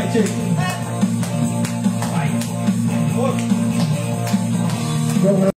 phải chỉnh Được